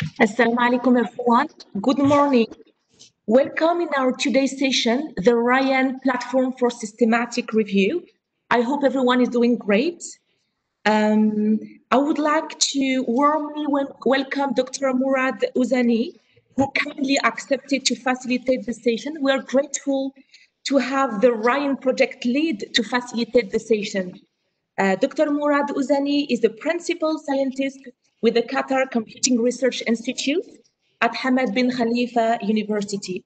Assalamu alaikum everyone. Good morning. Welcome in our today's session, the Rayyan Platform for Systematic Review. I hope everyone is doing great. Um, I would like to warmly welcome Dr. Mourad Ouzzani, who kindly accepted to facilitate the session. We are grateful to have the Rayyan project lead to facilitate the session. Uh, Dr. Mourad Ouzzani is the principal scientist with the Qatar Computing Research Institute at Hamad bin Khalifa University.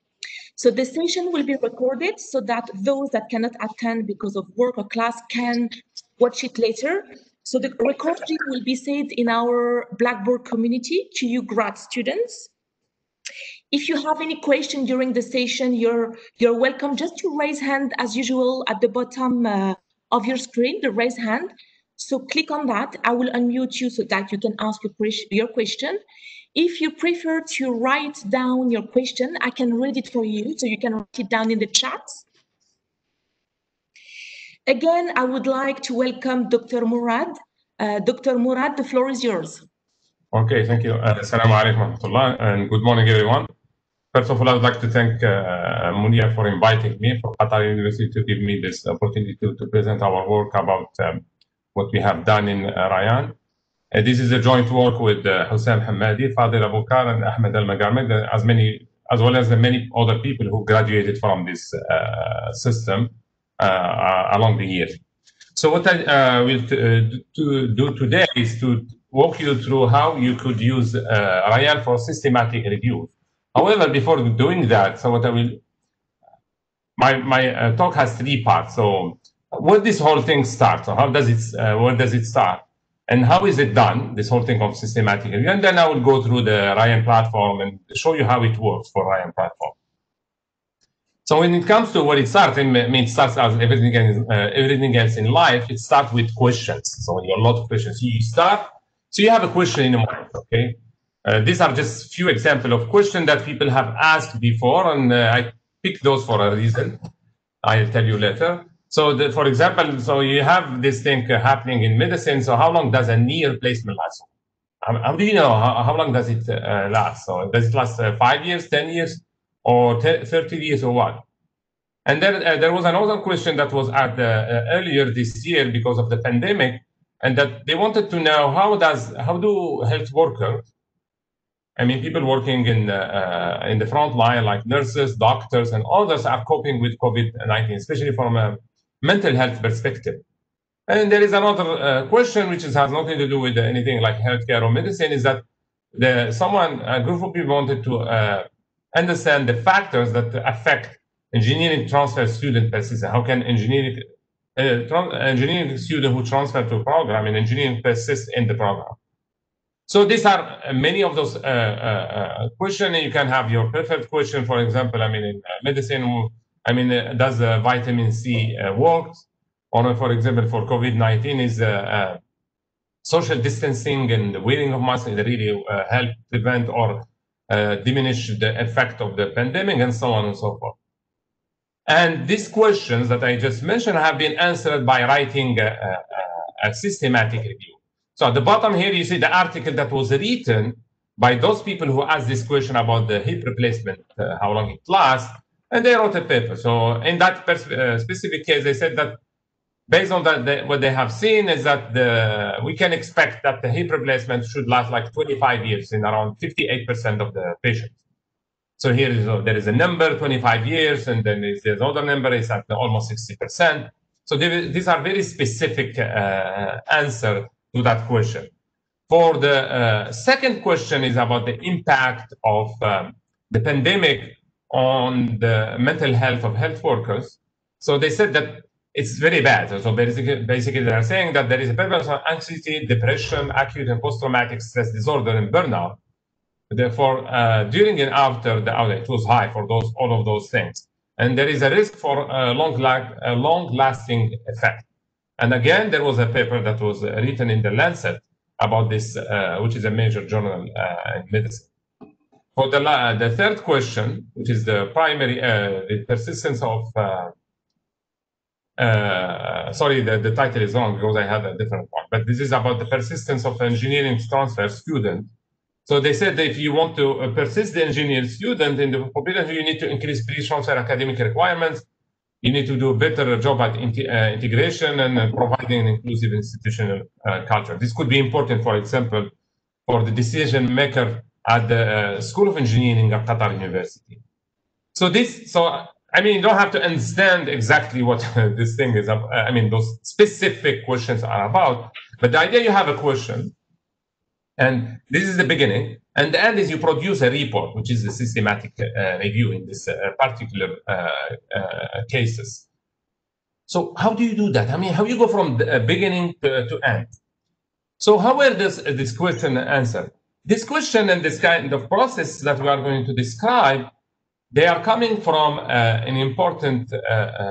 So the session will be recorded so that those that cannot attend because of work or class can watch it later. So the recording will be saved in our Blackboard community to you grad students. If you have any question during the session, you're you're welcome just to raise hand as usual at the bottom uh, of your screen, the raise hand. So click on that. I will unmute you so that you can ask your question. If you prefer to write down your question, I can read it for you. So you can write it down in the chat. Again, I would like to welcome Dr. Mourad. Uh, Dr. Mourad, the floor is yours. Okay, thank you. Uh, Assalamu alaikum and good morning, everyone. First of all, I would like to thank uh, Munia for inviting me for Qatar University to give me this opportunity to, to present our work about um, what we have done in uh, Rayyan. Uh, this is a joint work with uh, Hussein Hammady, Fadil Abukar, and Ahmed Elmagarmid, uh, as many as well as the many other people who graduated from this uh, system uh, along the years. So what I will to do today is to walk you through how you could use Rayyan for systematic review. However, before doing that, so what I will, my my talk has three parts. So where this whole thing starts, or how does it, uh, where does it start? And how is it done, this whole thing of systematic review? And then I will go through the Rayyan platform and show you how it works for Rayyan platform. So when it comes to where it starts, I mean, it starts as everything else, uh, everything else in life, it starts with questions. So you have a lot of questions. You start, so you have a question in mind, okay? Uh, these are just few examples of questions that people have asked before, and uh, I picked those for a reason. I'll tell you later. So, the, for example, so you have this thing happening in medicine. So, how long does a knee replacement last? How, how do you know how, how long does it uh, last? So, does it last uh, five years, ten years, or 30 years, or what? And then uh, there was another question that was at uh, earlier this year because of the pandemic, and that they wanted to know how does how do health workers I mean, people working in uh, in the front line, like nurses, doctors, and others, are coping with COVID-19, especially from a mental health perspective. And there is another uh, question which is, has nothing to do with anything like healthcare or medicine is that the someone a group of people wanted to uh, understand the factors that affect engineering transfer student persistence. How can engineering uh, engineering student who transfer to a program and engineering persist in the program? So these are many of those uh, uh, uh questions. You can have your perfect question, for example. I mean, in medicine, I mean, uh, does uh, vitamin C uh, work? Or, for example, for COVID-19, is social distancing and the wearing of masks really help prevent or diminish the effect of the pandemic and so on and so forth. And these questions that I just mentioned have been answered by writing a, a, a, systematic review. So at the bottom here, you see the article that was written by those people who asked this question about the hip replacement, uh, how long it lasts, and they wrote a paper. So in that uh, specific case, they said that based on that, the, what they have seen is that the we can expect that the hip replacement should last like 25 years in around 58% of the patients. So here is uh, there is a number 25 years, and then there's this other number is at almost 60%. So they, these are very specific uh, answer to that question. For the uh, second question is about the impact of um, the pandemic on the mental health of health workers. So they said that it's very bad. So basically, basically they are saying that there is a prevalence of anxiety, depression, acute and post-traumatic stress disorder, and burnout. Therefore, uh, during and after the outbreak, it was high for those all of those things, and there is a risk for a long, a long-lasting effect. And again, there was a paper that was written in the Lancet about this, uh, which is a major journal uh, in medicine. For the, the third question, which is the primary, uh, the persistence of, uh, uh, sorry, the, the title is wrong because I had a different one, but this is about the persistence of engineering transfer student So they said that if you want to uh, persist the engineer student in the population, you need to increase pre-transfer academic requirements. You need to do a better job at uh, integration and uh, providing an inclusive institutional uh, culture. This could be important, for example, for the decision maker at the uh, School of Engineering at Qatar University. So this, so I mean, you don't have to understand exactly what this thing is. I mean, those specific questions are about. But the idea you have a question, and this is the beginning, and the end is you produce a report, which is a systematic uh, review in this uh, particular uh, uh cases. So how do you do that? I mean, how you go from the uh, beginning to, to end? So how were this, this question answered? This question and this kind of process that we are going to describe, they are coming from uh, an important uh, uh,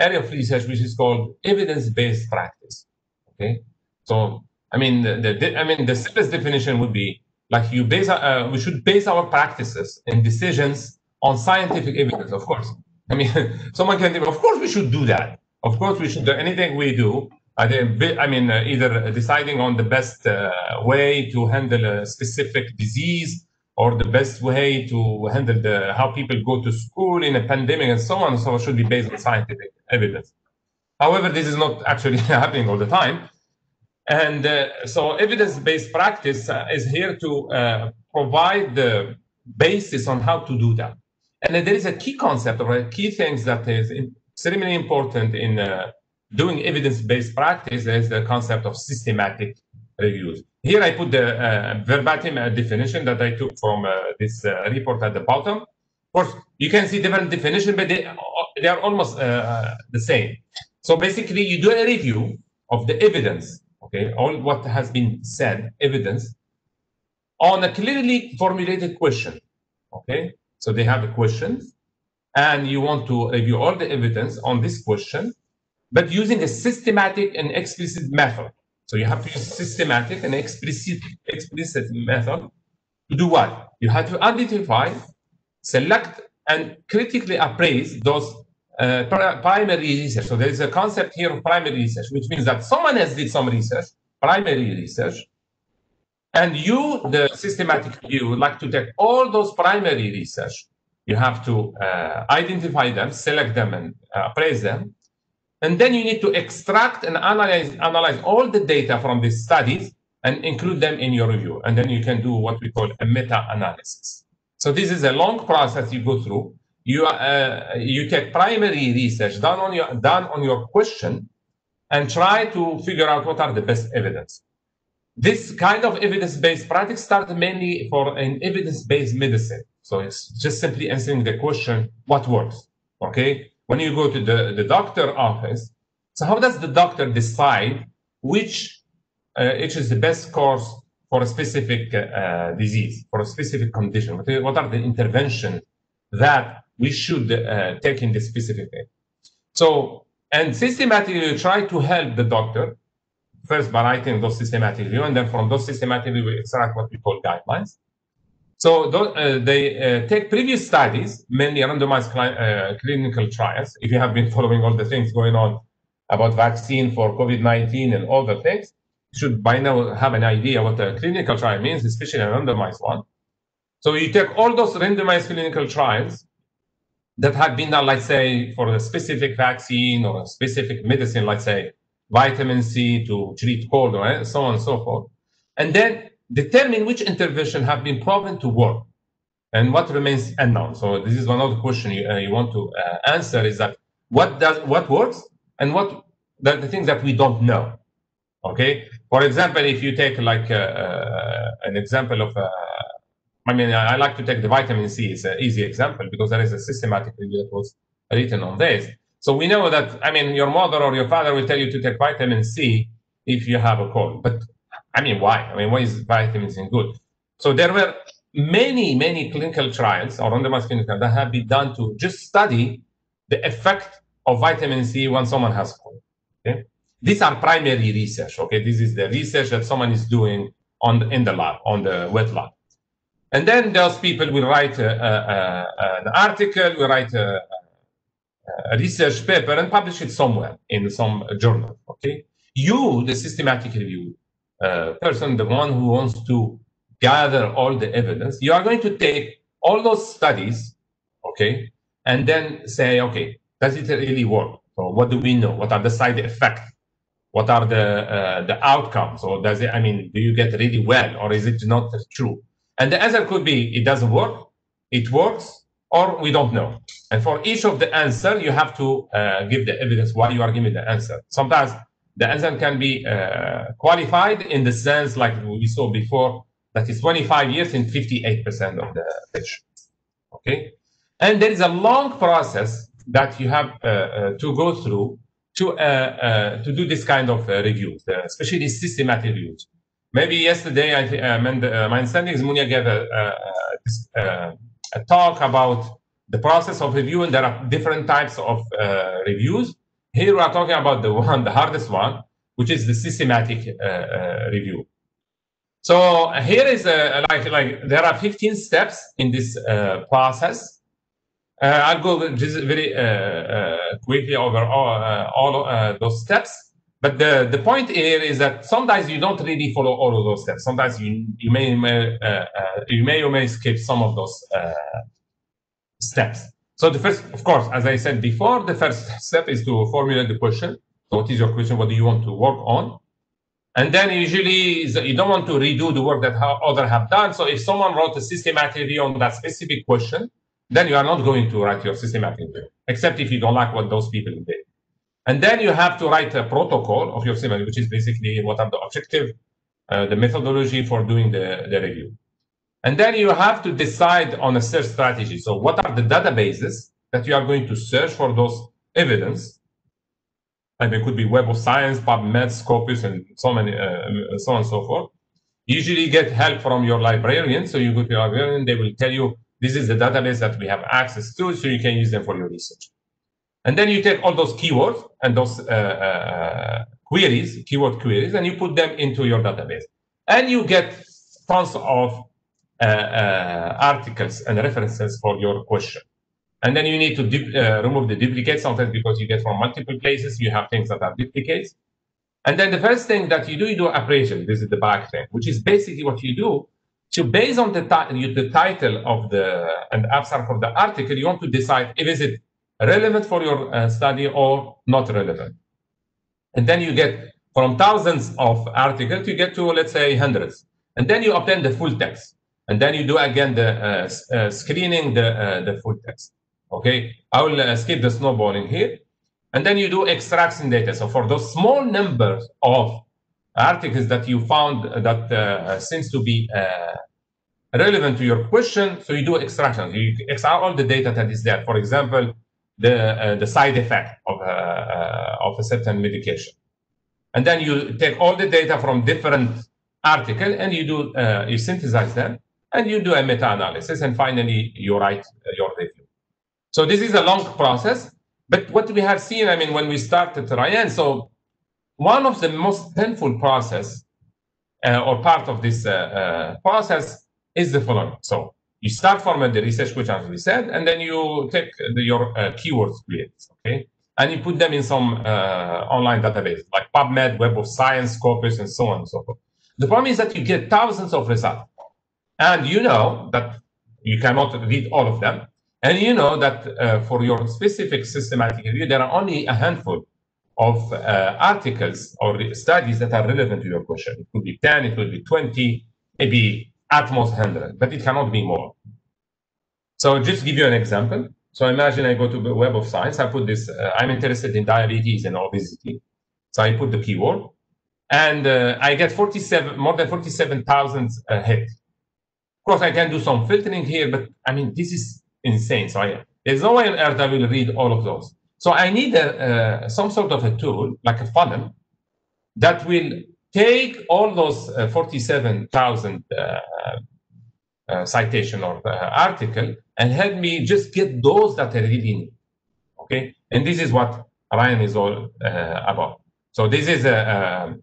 area of research, which is called evidence-based practice. Okay, so I mean, the, the, I mean, the simplest definition would be like you base. Uh, we should base our practices and decisions on scientific evidence. Of course, I mean, someone can of course, we should do that. Of course, we should do anything we do I mean, uh, either deciding on the best uh, way to handle a specific disease or the best way to handle the how people go to school in a pandemic and so on. and So on should be based on scientific evidence. However, this is not actually happening all the time. And uh, so evidence-based practice uh, is here to uh, provide the basis on how to do that. And there is a key concept or a key things that is extremely important in uh, doing evidence-based practice is the concept of systematic reviews. Here I put the uh, verbatim uh, definition that I took from uh, this uh, report at the bottom. Of course, you can see different definition, but they, they are almost the same. So basically, you do a review of the evidence, okay, all what has been said, evidence, on a clearly formulated question, okay? So they have a question, and you want to review all the evidence on this question, but using a systematic and explicit method. So you have to use systematic and explicit, explicit method to do what? You have to identify, select, and critically appraise those uh, primary research. So there is a concept here of primary research, which means that someone has did some research, primary research, and you, the systematic review, would like to take all those primary research. You have to uh, identify them, select them, and uh, appraise them, and then you need to extract and analyze, analyze all the data from these studies and include them in your review. And then you can do what we call a meta-analysis. So this is a long process you go through. You, uh, you take primary research done on, your, done on your question and try to figure out what are the best evidence. This kind of evidence-based practice started mainly for an evidence-based medicine. So it's just simply answering the question, what works, okay? When you go to the, the doctor office, so how does the doctor decide which, uh, which is the best course for a specific uh, disease, for a specific condition? What are the interventions that we should uh, take in this specific way? So, and systematically try to help the doctor first by writing those systematic review, and then from those systematic we extract what we call guidelines. So uh, they uh, take previous studies, mainly randomized uh, clinical trials. If you have been following all the things going on about vaccine for COVID-19 and all the things, you should by now have an idea what a clinical trial means, especially a randomized one. So you take all those randomized clinical trials that have been done, let's say, for a specific vaccine or a specific medicine, let's say vitamin C to treat cold, or so on and so forth. And then determine which intervention have been proven to work and what remains unknown. So this is one of the questions you, uh, you want to uh, answer is that what does what works and what the, the things that we don't know. Okay. For example, if you take like uh, uh an example of, uh, I mean, I like to take the vitamin C. It's an easy example because there is a systematic review that was written on this. So we know that, I mean, your mother or your father will tell you to take vitamin C if you have a cold. But I mean, why? I mean, why is vitamin C good? So there were many, many clinical trials or randomized clinical that have been done to just study the effect of vitamin C when someone has cold. Okay, these are primary research. Okay, this is the research that someone is doing on the, in the lab, on the wet lab. And then those people will write a, a, a, an article, will write a, research paper and publish it somewhere in some journal. Okay, you, the systematic review, uh, person, the one who wants to gather all the evidence, you are going to take all those studies, okay, and then say, okay, does it really work? So what do we know? What are the side effects? What are the uh, the outcomes? Or does it? I mean, do you get really well, or is it not true? And the answer could be it doesn't work, it works, or we don't know. And for each of the answer, you have to uh, give the evidence why you are giving the answer. Sometimes the answer can be uh, qualified in the sense like we saw before, that is 25 years in 58% of the patients. Okay, and there is a long process that you have uh, uh to go through to uh, uh, to do this kind of reviews, especially systematic reviews. Maybe yesterday, I, uh, my understanding is Munia gave a, a, a, talk about the process of review, and there are different types of reviews. Here we are talking about the one, the hardest one, which is the systematic review. So here is a, like like there are 15 steps in this uh, process. Uh, I'll go just very uh, uh quickly over all, uh, all those steps. But the, the point here is that sometimes you don't really follow all of those steps. Sometimes you you may, may you may or may skip some of those steps. So the first, of course, as I said before, the first step is to formulate the question. So what is your question? What do you want to work on? And then usually you don't want to redo the work that others have done. So if someone wrote a systematic review on that specific question, then you are not going to write your systematic review, except if you don't like what those people did. And then you have to write a protocol of your systematic, which is basically what are the objective, uh, the methodology for doing the, the review. And then you have to decide on a search strategy. So what are the databases that you are going to search for those evidence and it could be Web of Science, PubMed, Scopus, and so many, uh, so on and so forth. Usually get help from your librarian. So you go to your librarian, they will tell you this is the database that we have access to, so you can use them for your research. And then you take all those keywords and those uh, uh, queries, keyword queries, and you put them into your database. And you get tons of uh, uh, articles and references for your question. And then you need to uh, remove the duplicates sometimes because you get from multiple places, you have things that are duplicates. And then the first thing that you do, you do appraisal. This is the back thing, which is basically what you do. So based on the, the title of the and abstract of the article, you want to decide if is it relevant for your uh, study or not relevant. And then you get from thousands of articles, you get to let's say hundreds. And then you obtain the full text. And then you do again the uh, uh, screening the, uh, the full text. Okay, I will skip the snowballing here. And then you do extraction data. So for those small numbers of articles that you found that uh, seems to be uh, relevant to your question, so you do extraction. You extract all the data that is there. For example, the uh, the side effect of of a certain medication, and then you take all the data from different article and you do you synthesize them and you do a meta-analysis, and finally you write your review. So this is a long process. But what we have seen, I mean, when we started Rayyan, so one of the most painful process uh, or part of this uh, uh, process is the following. So you start from the research, which as we said, and then you take the, your uh, keywords okay? And you put them in some uh, online database like PubMed, Web of Science, Scopus, and so on and so forth. The problem is that you get thousands of results. And you know that you cannot read all of them. And you know that uh, for your specific systematic review, there are only a handful of uh, articles or studies that are relevant to your question. It could be 10, it could be 20, maybe at most 100, but it cannot be more. So just give you an example. So imagine I go to the Web of Science, I put this, uh, I'm interested in diabetes and obesity. So I put the keyword and uh, I get 47, more than 47,000 uh, hits. Course, I can do some filtering here, but I mean, this is insane. So I, there's no way on earth I will read all of those. So I need a, uh, some sort of a tool, like a funnel, that will take all those uh, 47,000 uh, uh, citation or uh, article and help me just get those that I really need. Okay, and this is what Rayyan is all uh, about. So this is a,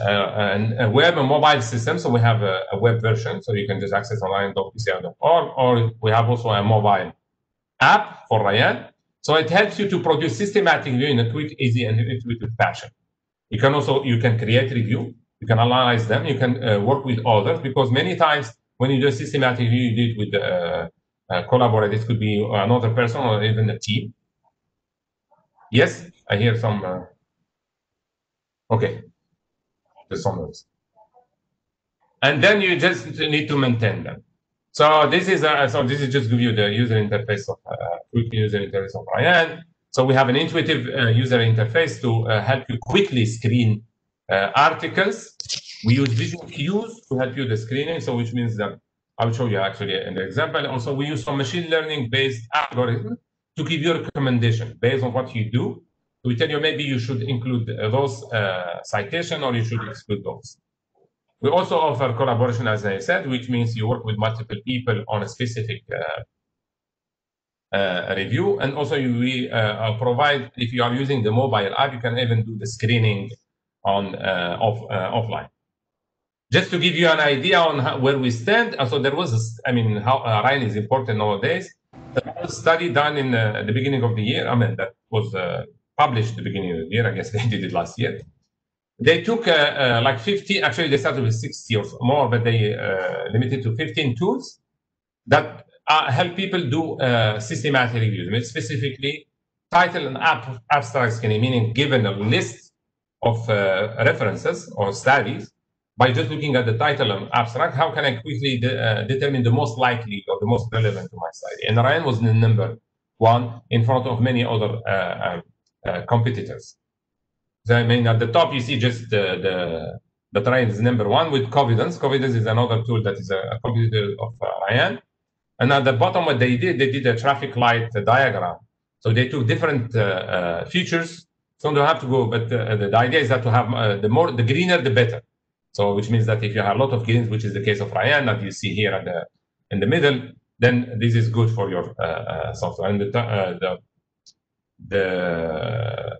um, a, a, web and mobile system. So we have a, a web version, so you can just access online.pcr.org, or we have also a mobile app for Rayyan. So it helps you to produce systematic review in a quick, easy, and intuitive fashion. You can also you can create review. You can analyze them. You can uh, work with others because many times when you do systematic review, you do it with uh, uh, collaborate. It could be another person or even a team. Yes, I hear some. Uh, okay, there's some. And then you just need to maintain them. So this is uh, so this is just give you the user interface of uh, user interface of Rayyan. So we have an intuitive uh, user interface to uh, help you quickly screen uh, articles. We use visual cues to help you the screening. So which means that I will show you actually an example. Also, we use some machine learning based algorithm to give you a recommendation based on what you do. We tell you maybe you should include those uh, citation or you should exclude those. We also offer collaboration, as I said, which means you work with multiple people on a specific uh, uh, review. And also we uh, provide, if you are using the mobile app, you can even do the screening on uh, off, uh, offline. Just to give you an idea on how, where we stand, so there was, I mean, how uh, Rayyan is important nowadays. There was a study done in the beginning of the year. I mean, that was published at the beginning of the year. I guess they did it last year they took uh, uh, like 50, actually they started with 60 or more, but they uh, limited to 15 tools that help people do systematic reviews, specifically title and ab abstract screening, meaning given a list of references or studies, by just looking at the title and abstract, how can I quickly de uh, determine the most likely or the most relevant to my study? And Rayyan was the number one in front of many other uh, uh, competitors. I mean, at the top, you see just the, the, the train is number one with Covidence. Covidence is another tool that is a, a competitor of uh, Rayyan. And at the bottom, what they did, they did a traffic light diagram. So they took different uh, uh, features. So don't have to go, but uh, the, the, idea is that to have uh, the more, the greener, the better. So which means that if you have a lot of greens, which is the case of Rayyan that you see here the in the middle, then this is good for your uh, software. And the, the the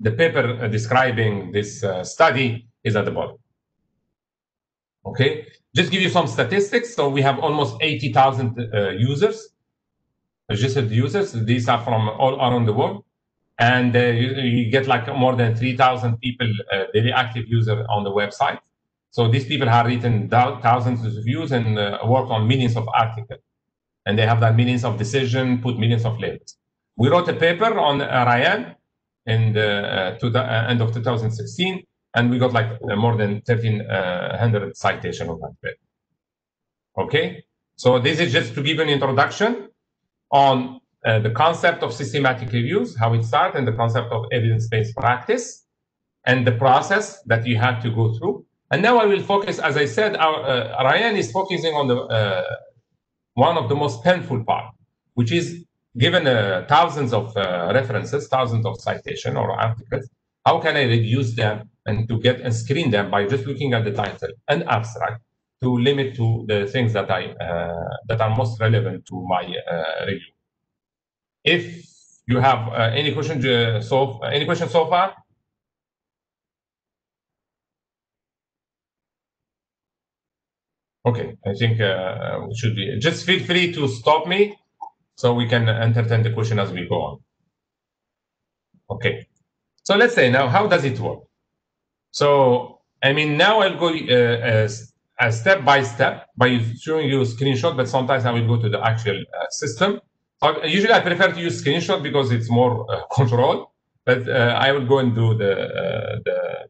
the paper describing this uh, study is at the bottom. Okay, just give you some statistics. So we have almost 80,000 uh, users, registered users. These are from all around the world. And uh, you, you, get like more than 3,000 people, uh, daily active user on the website. So these people have written thousands of reviews and uh, worked on millions of articles. And they have done millions of decisions, put millions of labels. We wrote a paper on uh, Rayyan in the, uh, to the uh, end of 2016, and we got like more than 1,300 citation of that paper. Okay, so this is just to give an introduction on uh, the concept of systematic reviews, how it starts, and the concept of evidence-based practice, and the process that you have to go through. And now I will focus, as I said, our, uh, Rayyan is focusing on the uh, one of the most painful part, which is given uh, thousands of uh, references, thousands of citation or articles, how can I reduce them and to get and screen them by just looking at the title and abstract to limit to the things that I uh, that are most relevant to my uh, review. If you have uh, any questions uh, so any questions so far? Okay, I think we should be. Just feel free to stop me so we can entertain the question as we go on. Okay. So let's say now, how does it work? So, I mean, now I'll go uh, uh, step by step by showing you a screenshot, but sometimes I will go to the actual uh, system. So usually I prefer to use screenshot because it's more uh, control, but uh, I will go and do the, uh, the,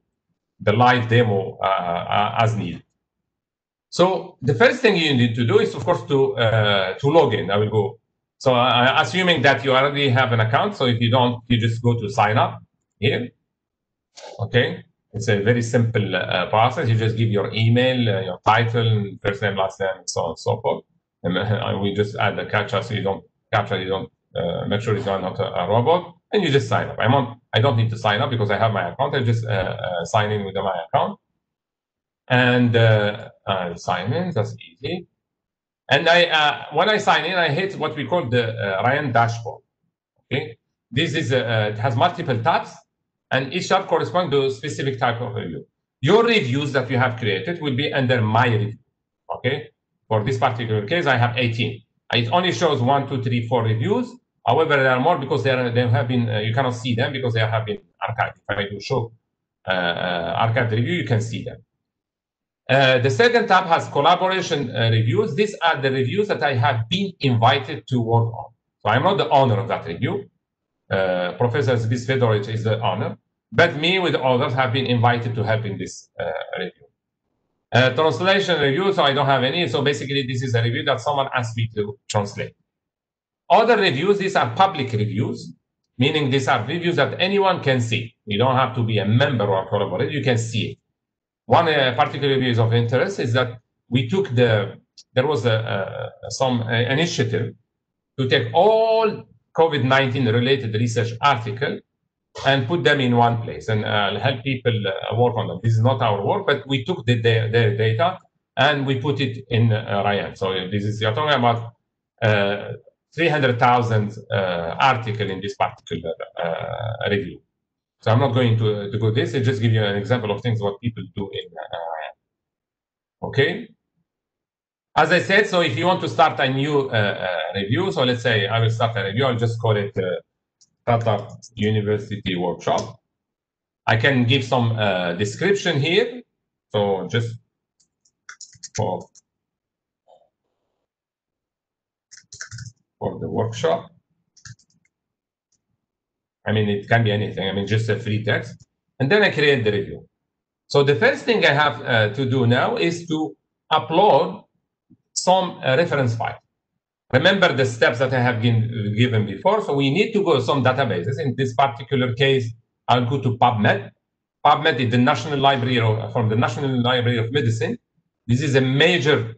the live demo as needed. So the first thing you need to do is, of course, to, to log in. I will go so uh, assuming that you already have an account, so if you don't, you just go to sign up here. Okay, it's a very simple uh, process. You just give your email, uh, your title, first name, last name, and so on and so forth. And uh, we just add the captcha so you don't captcha, you don't uh, make sure it's not a, a, robot, and you just sign up. I'm on, I don't need to sign up because I have my account. I just uh, sign in with my account and sign in. That's easy. And I, uh, when I sign in, I hit what we call the uh, Rayyan dashboard. Okay, this is uh, it has multiple tabs, and each tab corresponds to a specific type of review. Your reviews that you have created will be under my review. Okay, for this particular case, I have 18. It only shows one, two, three, four reviews. However, there are more because they, are, they have been uh, you cannot see them because they have been archived. If I do show archived review, you can see them. Uh, the second tab has collaboration uh, reviews. These are the reviews that I have been invited to work on. So I'm not the owner of that review. Uh, Professor Zbys Fedorowicz is the owner, but me with others have been invited to help in this uh, review. Uh, translation review, so I don't have any. So basically, this is a review that someone asked me to translate. Other reviews, these are public reviews, meaning these are reviews that anyone can see. You don't have to be a member or a collaborator, you can see it. One uh, particular review of interest is that we took the, there was a, a some uh, initiative to take all COVID-19 related research article and put them in one place and uh, help people uh, work on them. This is not our work, but we took the, their, their data and we put it in uh, Rayyan. So this is, you're talking about uh, 300,000 uh, article in this particular uh, review. So I'm not going to, uh, to go this, I just give you an example of things what people do in Rayyan. Okay. As I said, so if you want to start a new uh, review, so let's say I will start a review, I'll just call it Qatar University workshop. I can give some uh, description here. So just for, for the workshop. I mean, it can be anything. I mean, just a free text. And then I create the review. So the first thing I have uh, to do now is to upload some uh, reference file. Remember the steps that I have been given before. So we need to go to some databases. In this particular case, I'll go to PubMed. PubMed is the National Library of, from the National Library of Medicine. This is a major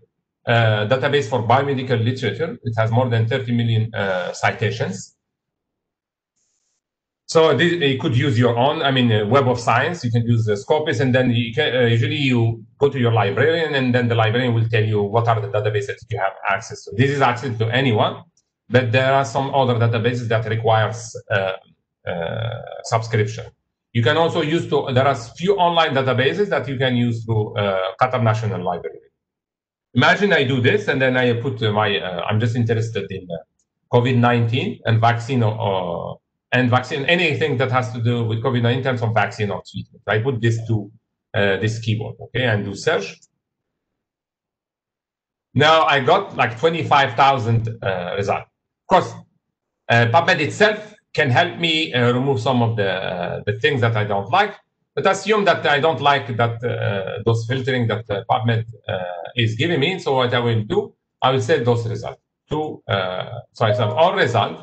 uh, database for biomedical literature. It has more than 30 million uh, citations. So this, you could use your own, I mean, uh, Web of Science. You can use the Scopus, and then you can, uh, usually you go to your librarian, and then the librarian will tell you what are the databases you have access to. This is access to anyone, but there are some other databases that requires uh, uh subscription. You can also use to. There are few online databases that you can use through Qatar National Library. Imagine I do this, and then I put my. Uh, I'm just interested in COVID-19 and vaccine or and vaccine, anything that has to do with COVID-19 in terms of vaccine or treatment. I put this to uh, this keyboard, okay, and do search. Now I got like 25,000 uh, results. Of course, uh, PubMed itself can help me uh, remove some of the uh, the things that I don't like, but assume that I don't like that uh, those filtering that PubMed is giving me. So what I will do, I will set those results to so I have all results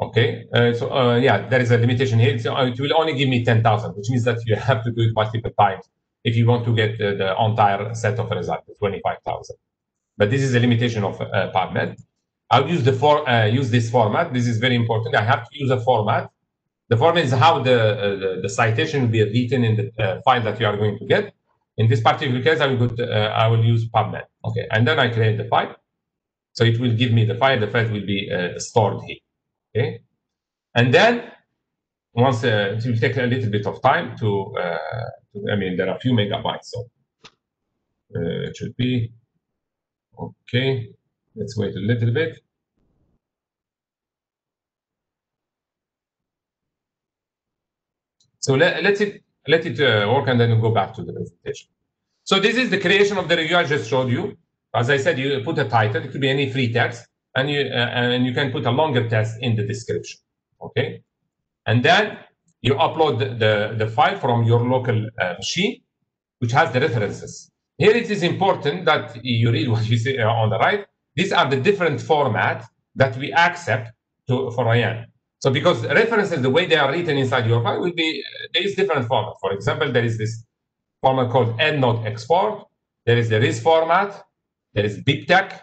Okay, uh, so uh, yeah, there is a limitation here. So uh, it will only give me 10,000, which means that you have to do it multiple times if you want to get uh, the entire set of results, 25,000. But this is a limitation of uh, PubMed. I'll use the for uh, use this format. This is very important. I have to use a format. The format is how the the, the, citation will be written in the file that you are going to get. In this particular case, I will to, I will use PubMed. Okay, and then I create the file. So it will give me the file. The file will be stored here. Okay, and then once uh, it will take a little bit of time to, uh, I mean, there are a few megabytes, so uh, it should be okay. Let's wait a little bit. So let, let it let it uh, work and then we'll go back to the presentation. So this is the creation of the review I just showed you. As I said, you put a title, it could be any free text and you uh, and you can put a longer test in the description okay and then you upload the, the, the file from your local uh, machine which has the references here it is important that you read what you see uh, on the right these are the different formats that we accept to for Rayyan. So because references, the way they are written inside your file will be, there is different format. For example, there is this format called EndNote export. There is the RIS format. There is BibTeX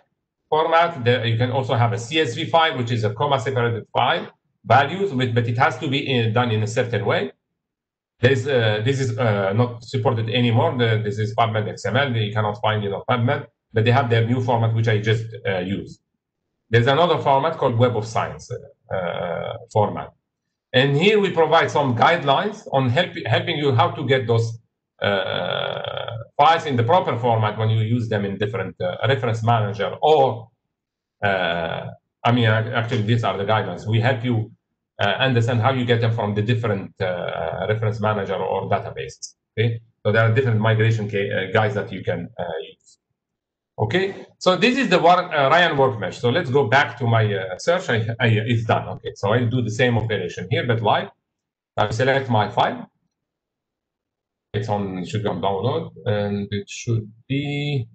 format. There, you can also have a CSV file, which is a comma separated file values, but it has to be in, done in a certain way. This, uh, this is uh, not supported anymore. The, this is PubMed XML. You cannot find it on PubMed, but they have their new format, which I just uh, used. There's another format called Web of Science uh, format. And here we provide some guidelines on help, helping you how to get those uh, files in the proper format when you use them in different uh, reference manager or uh, I mean actually these are the guidelines we help you uh, understand how you get them from the different uh, reference manager or databases. Okay, so there are different migration uh, guides that you can uh, use. Okay, so this is the work, Rayyan workbench. So let's go back to my search. I, I, it's done. Okay, so I do the same operation here, but live. I select my file. It's on, it should be on download, and it should be,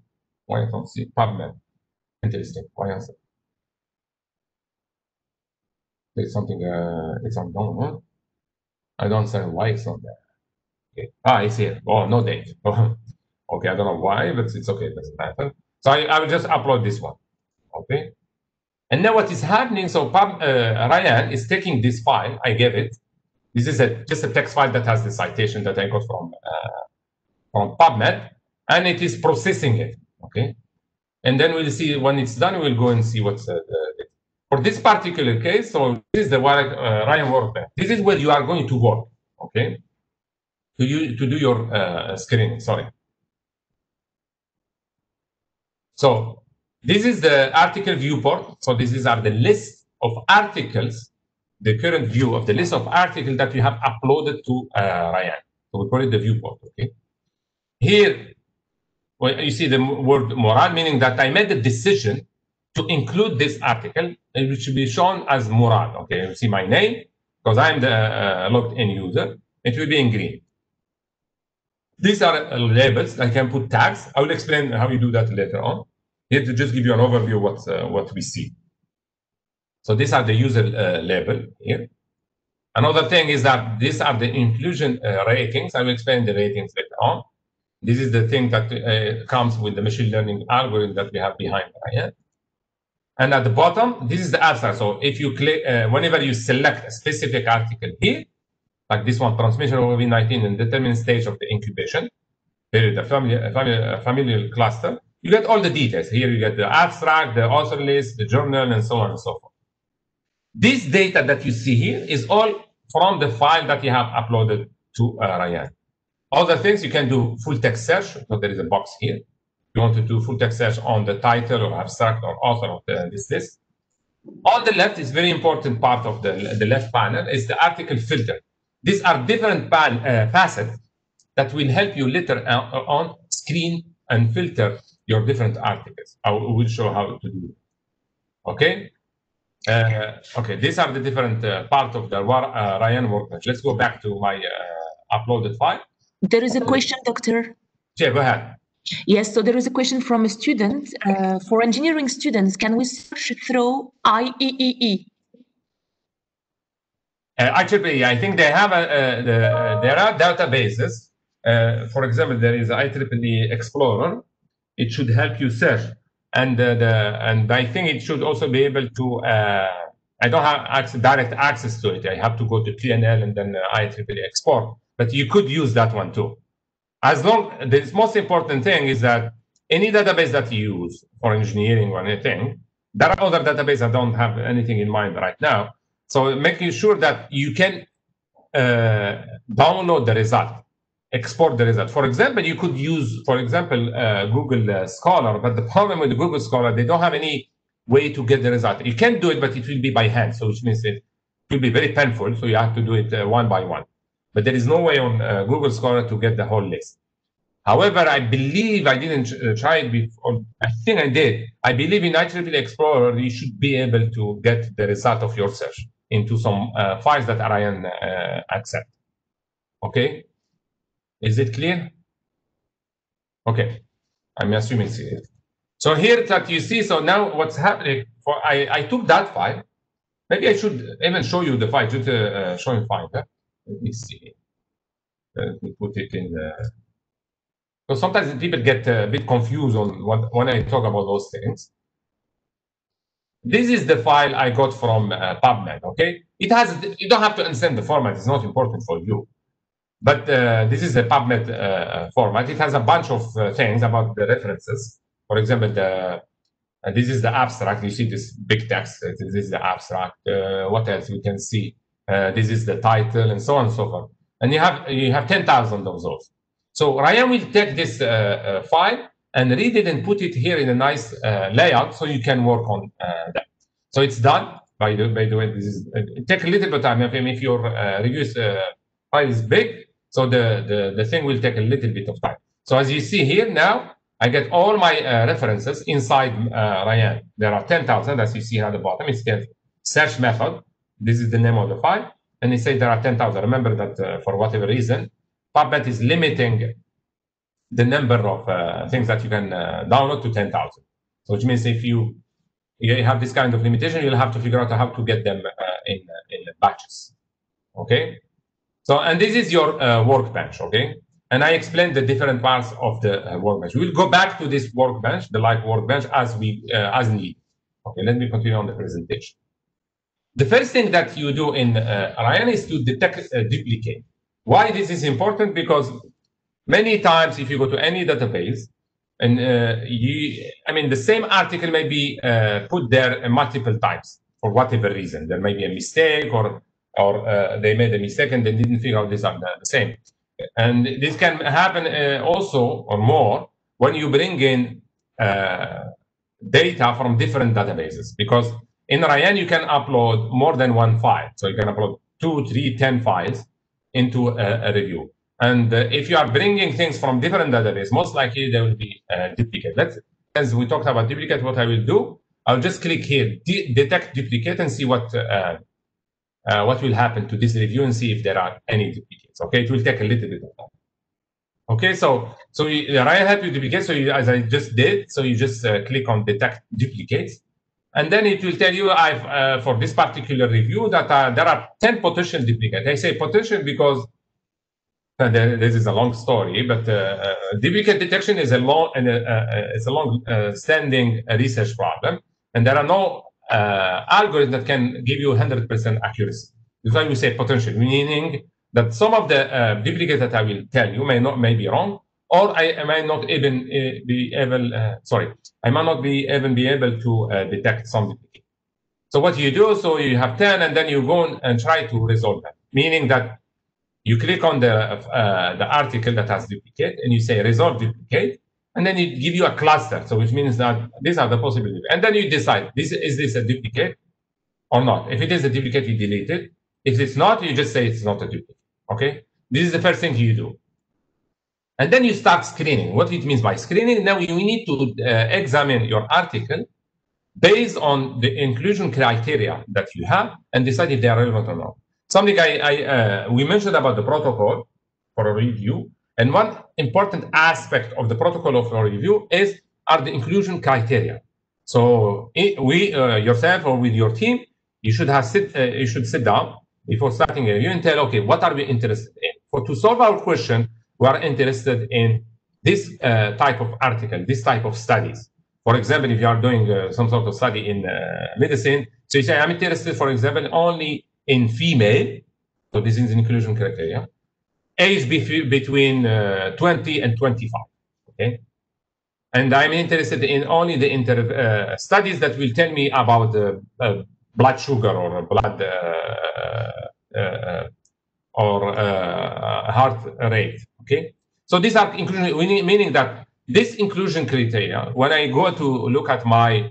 why I don't see PubMed. Interesting. Why is it? It's something, uh, it's on download. I don't understand why it's not there. Okay. Ah, it's. Oh, no date. okay, I don't know why, but it's okay. It doesn't matter. So I, I will just upload this one. Okay. And now what is happening, so Pub, uh, Rayyan is taking this file, I gave it. This is a, just a text file that has the citation that I got from, uh, from PubMed, and it is processing it, okay? And then we'll see, when it's done, we'll go and see what's uh, the, for this particular case, so this is the uh, Rayyan workbench. This is where you are going to work, okay? To, you, to do your screening, sorry. So this is the article viewport. So this is are the list of articles, the current view of the list of articles that we have uploaded to uh, Rayyan. So we call it the viewport. Okay. Here, well, you see the word Mourad, meaning that I made the decision to include this article, which should be shown as Mourad. Okay, you see my name because I'm the uh, logged in user. It will be in green. These are uh, labels. I can put tags. I will explain how you do that later on. Here to just give you an overview of what, uh, what we see. So these are the user uh, label here. Another thing is that these are the inclusion uh, ratings. I will explain the ratings later on. This is the thing that uh, comes with the machine learning algorithm that we have behind. And at the bottom, this is the abstract. So if you click, uh, whenever you select a specific article here, like this one, transmission of COVID-19 in determined stage of the incubation, period, a familiar, a familial cluster, you get all the details. Here you get the abstract, the author list, the journal, and so on and so forth. This data that you see here is all from the file that you have uploaded to uh, Rayyan. Other things you can do full text search. So there is a box here. You want to do full text search on the title or abstract or author of the, this list. On the left is very important part of the, the left panel is the article filter. These are different pan, uh, facets that will help you later on screen and filter your different articles. I will show how to do it. Okay. Uh, okay, these are the different uh, part of the uh, Rayyan workbench. Let's go back to my uh, uploaded file. There is a question, Doctor. Yeah, go ahead. Yes, so there is a question from a student. Uh, for engineering students, can we search through IEEE? Uh, actually, I think they have a, the, there are databases. for example, there is IEEE Xplore, it should help you search. And uh, the and I think it should also be able to. Uh, I don't have access, direct access to it. I have to go to PNL and then uh, IEEE export. But you could use that one too. As long the most important thing is that any database that you use for engineering or anything, there are other databases I don't have anything in mind right now. So making sure that you can uh, download the result export the result. For example, you could use, for example, uh, Google uh, Scholar, but the problem with Google Scholar, they don't have any way to get the result. You can do it, but it will be by hand, so which means it will be very painful. So you have to do it uh, one by one. But there is no way on uh, Google Scholar to get the whole list. However, I believe I didn't uh, try it before. I think I did. I believe in IEEE Xplore, you should be able to get the result of your search into some uh, files that Rayyan accept. Okay. Is it clear? Okay, I'm assuming it's clear. So here that you see, so now what's happening, for I, I took that file. Maybe I should even show you the file, just uh, showing file. Let me see. Let me put it in the... So sometimes people get a bit confused on what, when I talk about those things. This is the file I got from uh, PubMed, okay? It has, you don't have to understand the format, it's not important for you. But uh, this is a PubMed uh, format. It has a bunch of uh, things about the references. For example, the this is the abstract. You see this big text. This is the abstract. what else we can see? this is the title and so on and so forth. And you have you have 10,000 of those. So Rayyan will take this file and read it and put it here in a nice uh, layout so you can work on uh, that. So it's done. By the, by the way, this is, take a little bit of time. If, if your uh, uh, file is big, so the, the, the thing will take a little bit of time. So as you see here now, I get all my uh, references inside uh, Rayyan. There are 10,000, as you see at the bottom. It's the search method. This is the name of the file. And it says there are 10,000. Remember that uh, for whatever reason, PubMed is limiting the number of uh, things that you can uh, download to 10,000. So which means if you you have this kind of limitation, you'll have to figure out how to get them uh, in in batches. Okay. So and this is your workbench. Okay. And I explained the different parts of the workbench. We'll go back to this workbench, the live workbench, as we as need. Okay. Let me continue on the presentation. The first thing that you do in uh, Rayyan is to detect uh, duplicate. Why this is important? Because many times if you go to any database and uh, you i mean the same article may be uh, put there multiple times for whatever reason there may be a mistake or or uh, they made a mistake and they didn't figure out are the same. And this can happen uh, also or more when you bring in uh, data from different databases. Because in Rayyan you can upload more than one file. So you can upload two three ten files into a, a review. And uh, if you are bringing things from different databases, most likely there will be a uh, duplicate. Let's, as we talked about duplicate, what I will do, I'll just click here, de detect duplicate and see what uh, uh, what will happen to this review and see if there are any duplicates. Okay, it will take a little bit of time. Okay, so so you, Rayyan help you duplicate. So you, as I just did, so you just uh, click on detect duplicates, and then it will tell you I've uh, for this particular review that there are 10 potential duplicates. I say potential because uh, this is a long story, but uh, uh, duplicate detection is a long and it's a long-standing research problem, and there are no algorithms that can give you 100% accuracy. That's why we say potential, meaning that some of the uh, duplicates that I will tell you may not may be wrong, or I, I might not even uh, be able. Uh, sorry, I might not be even be able to detect some duplicate. So what you do? So you have ten, and then you go and try to resolve them, meaning that you click on the uh, the article that has duplicate and you say resolve duplicate and then it give you a cluster. So which means that these are the possibilities. And then you decide this is this a duplicate or not? If it is a duplicate you delete it. If it's not you just say it's not a duplicate. Okay? This is the first thing you do. And then you start screening. What it means by screening? Now you need to uh, examine your article based on the inclusion criteria that you have and decide if they are relevant or not. Something I, I uh, we mentioned about the protocol for a review, and one important aspect of the protocol of our review is are the inclusion criteria. So we uh, yourself or with your team, you should have sit uh, you should sit down before starting a review and tell okay what are we interested in. For to solve our question, we are interested in this uh, type of article, this type of studies. For example, if you are doing uh, some sort of study in uh, medicine, so you say I'm interested, for example, only in female, so this is inclusion criteria, age between uh, 20 and 25, okay? And I'm interested in only the uh, studies that will tell me about uh, blood sugar or blood uh, uh, or uh, heart rate, okay? So these are inclusion, meaning that this inclusion criteria, when I go to look at my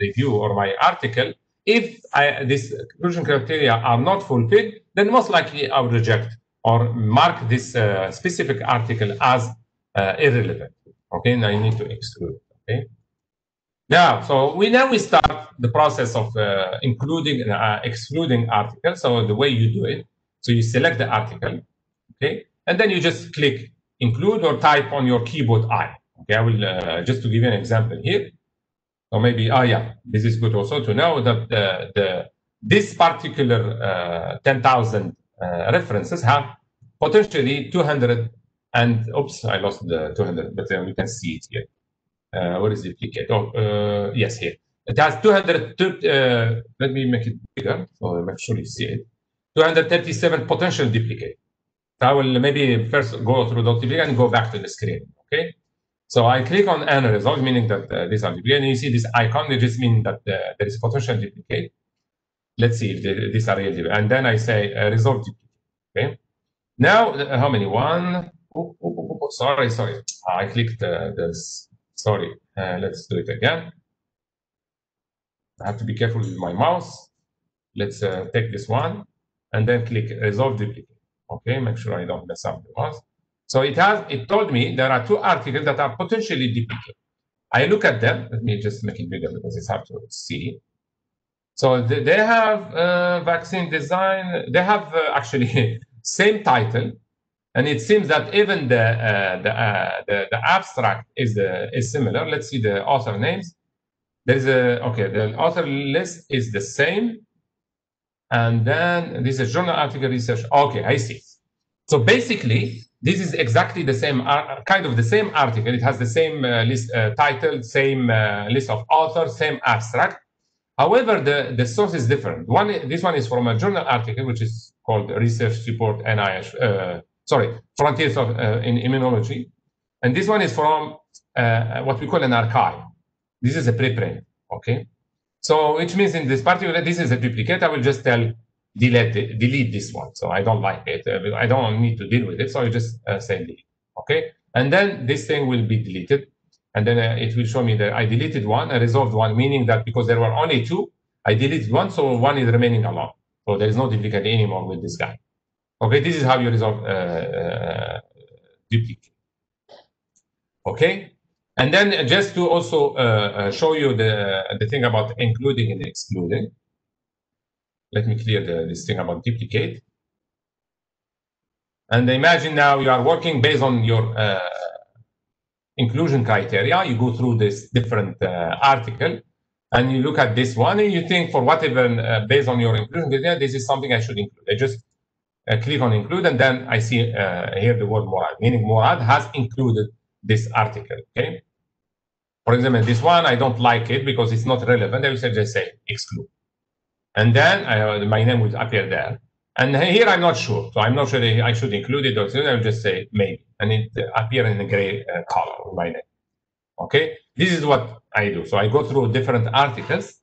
review or my article, if I, these inclusion criteria are not fulfilled, then most likely I will reject or mark this uh, specific article as uh, irrelevant. Okay, now you need to exclude. Okay. Now, so we now we start the process of uh, including uh, excluding articles. So the way you do it, so you select the article, okay, and then you just click include or type on your keyboard I. Okay, I will uh, just to give you an example here. Or maybe, ah, yeah, this is good also to know that the, the this particular uh, 10,000 uh, references have potentially 200 and oops, I lost the 200, but uh, we can see it here. Uh, what is the duplicate? Oh, uh, yes, here. It has 200, uh, let me make it bigger so I'm actually see it. 237 potential duplicate. So I will maybe first go through the duplicate and go back to the screen, okay? So I click on n result, meaning that uh, these are duplicate. And you see this icon, it just means that uh, there is potential duplicate. Let's see if the, these are real. And then I say uh, resolve duplicate. Okay. Now, uh, how many? One. Oh, oh, oh, sorry, sorry. Ah, I clicked uh, this. Sorry. Let's do it again. I have to be careful with my mouse. let's uh, take this one and then click resolve duplicate. Okay, make sure I don't mess up the ones. So it has, it told me there are two articles that are potentially duplicate. I look at them. Let me just make it bigger because it's hard to see. So they, have uh, vaccine design. They have uh, actually same title, and it seems that even the uh, the, uh, the, the abstract is is similar. Let's see the author names. There's a okay. The author list is the same, and then this is journal article research. Okay, I see. So basically, this is exactly the same, kind of the same article. It has the same list title, same list of authors, same abstract. However, the, the source is different. One, this one is from a journal article, which is called Research Support NIH, uh, sorry, Frontiers of, uh, in Immunology. And this one is from what we call an archive. This is a preprint, okay? So which means in this particular, this is a duplicate. I will just tell delete delete this one. So I don't like it. Uh, I don't need to deal with it. So I just uh, say delete. Okay. And then this thing will be deleted. And then uh, it will show me that I deleted one, I resolved one, meaning that because there were only two, I deleted one, so one is remaining alone. So there is no duplicate anymore with this guy. Okay, this is how you resolve uh, uh, duplicate. Okay, and then just to also uh, show you the the thing about including and excluding. Let me clear the, this thing about duplicate. And imagine now you are working based on your uh, inclusion criteria. You go through this different uh, article and you look at this one and you think for whatever, uh, based on your inclusion criteria, this is something I should include. I just uh, click on include and then I see uh, here the word Mourad, meaning Mourad has included this article, okay? For example, this one, I don't like it because it's not relevant. I will just say exclude and then uh, my name will appear there. And here I'm not sure, so I'm not sure I should include it or something. I'll just say maybe, and it uh, appear in a gray uh, color my name. Okay, this is what I do. So I go through different articles,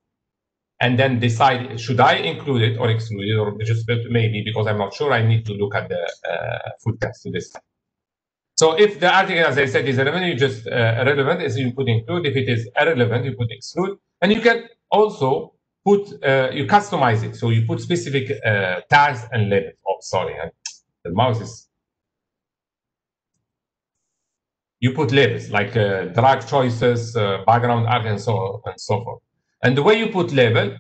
and then decide should I include it or exclude it, or just maybe because I'm not sure. I need to look at the uh, full text to this. So if the article, as I said, is relevant, you just uh, relevant is you put include. If it is irrelevant, you put exclude, and you can also put uh, you customize it. So you put specific uh, tags and labels. Oh, sorry, the mouse is. You put labels like uh, drug choices, uh, background art, and so on and so forth. And the way you put label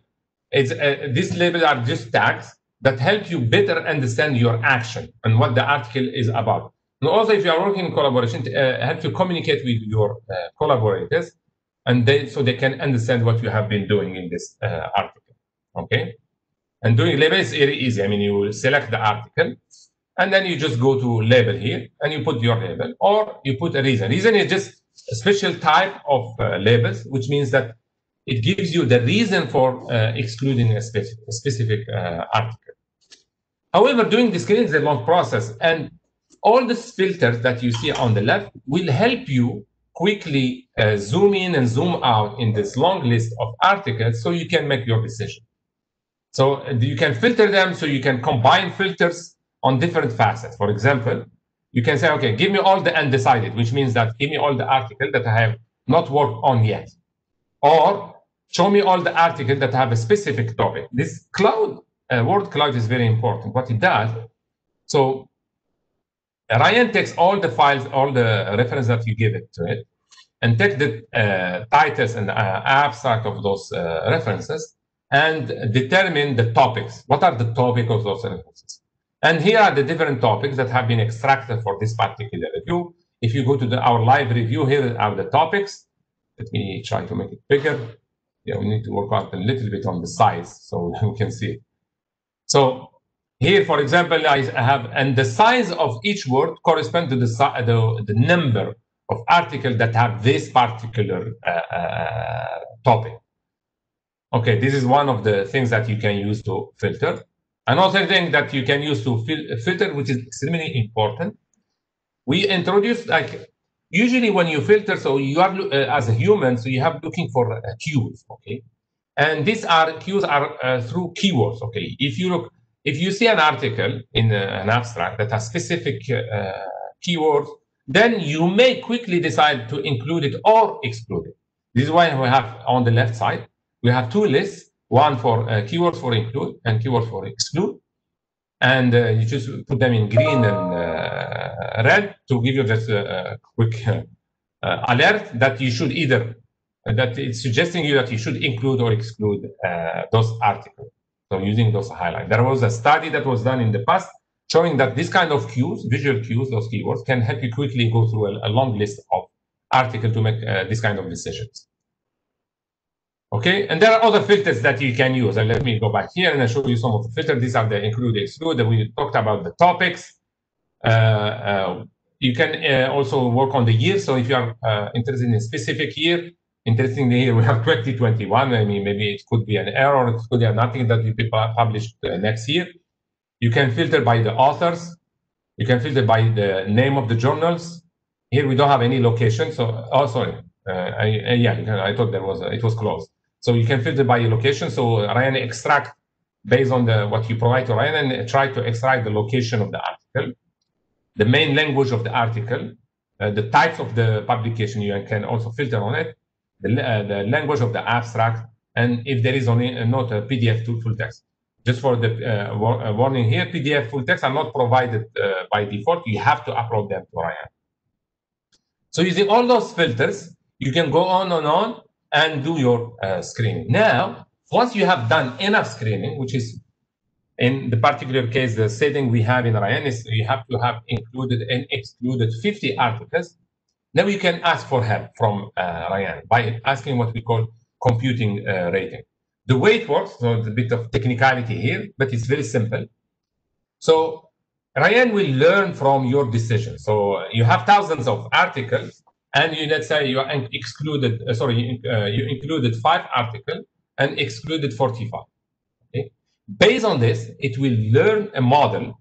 is uh, these labels are just tags that help you better understand your action and what the article is about. And also, if you are working in collaboration, uh, help you communicate with your collaborators and they so they can understand what you have been doing in this uh, article. Okay, and doing label is very easy. I mean, you select the article, and then you just go to label here, and you put your label, or you put a reason. Reason is just a special type of uh, labels, which means that it gives you the reason for uh, excluding a specific, a specific uh, article. However, doing this is a long process, and all these filters that you see on the left will help you quickly uh, zoom in and zoom out in this long list of articles so you can make your decision. So uh, you can filter them so you can combine filters on different facets. For example, you can say, okay, give me all the undecided, which means that give me all the articles that I have not worked on yet. Or show me all the articles that have a specific topic. This cloud, uh, word cloud is very important. What it does, so Rayyan takes all the files, all the reference that you give it to it, and take the uh, titles and uh, abstract of those uh, references and determine the topics. What are the topics of those references? And here are the different topics that have been extracted for this particular review. If you go to the, our live review, here are the topics. Let me try to make it bigger. Yeah, we need to work out a little bit on the size so we can see. So here, for example, I have, and the size of each word correspond to the, the, the number of articles that have this particular uh, uh, topic. Okay, this is one of the things that you can use to filter. Another thing that you can use to fil filter, which is extremely important, we introduce like usually when you filter, so you are uh, as a human, so you have looking for uh, cues, okay, and these are cues are uh, through keywords, okay. If you look if you see an article in uh, an abstract that has specific keywords, then you may quickly decide to include it or exclude it. This is why we have on the left side, we have two lists one for uh, keywords for include and keywords for exclude. And uh, you just put them in green and uh, red to give you just a, quick uh, alert that you should either, that it's suggesting you that you should include or exclude uh, those articles. So using those highlights. There was a study that was done in the past showing that this kind of cues, visual cues, those keywords, can help you quickly go through a, a long list of articles to make uh, this kind of decisions. Okay, and there are other filters that you can use. And let me go back here and I'll show you some of the filters. These are the include, exclude. We talked about the topics. Uh, uh, you can uh, also work on the year. So if you are uh, interested in a specific year, interestingly here we have 2021. I mean, maybe it could be an error. It could be nothing that will be published uh, next year. You can filter by the authors. You can filter by the name of the journals. Here we don't have any location. So, oh, sorry. Uh, I, yeah, I thought there was, a, it was closed. So you can filter by your location. So Rayyan extract based on the what you provide to Rayyan and try to extract the location of the article, the main language of the article, uh, the types of the publication. You can also filter on it, the, uh, the language of the abstract, and if there is only a note a PDF to full text. Just for the uh, uh, warning here, PDF full text are not provided uh, by default. You have to upload them to Rayyan. So using all those filters, you can go on and on and do your uh, screening. Now, once you have done enough screening, which is in the particular case, the setting we have in Rayyan is you have to have included and excluded 50 articles. Now you can ask for help from uh, Rayyan by asking what we call computing uh, rating. The way it works, so it's a bit of technicality here, but it's very simple. So Rayyan will learn from your decision. So you have thousands of articles and you let's say you excluded uh, sorry you, uh, you included five articles and excluded 45 okay based on this it will learn a model